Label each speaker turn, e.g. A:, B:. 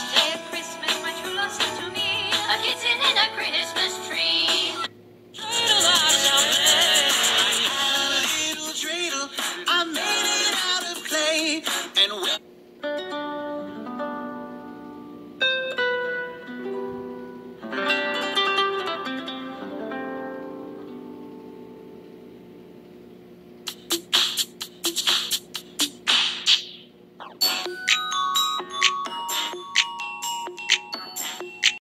A: Last Christmas, my true love sent to me, A kitten and a Christmas tree.